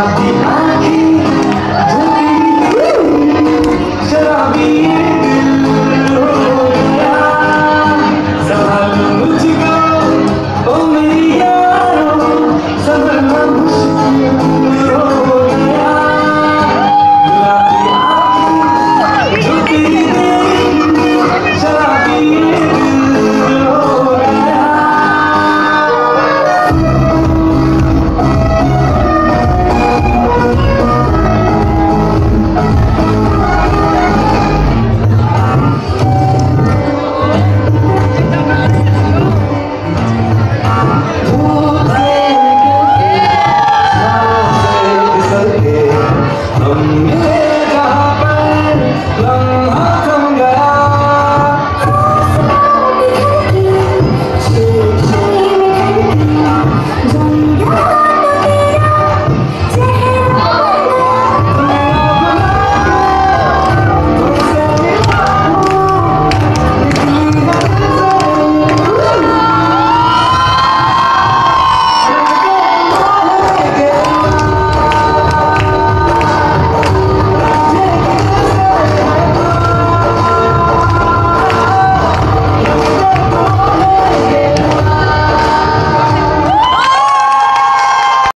morte love.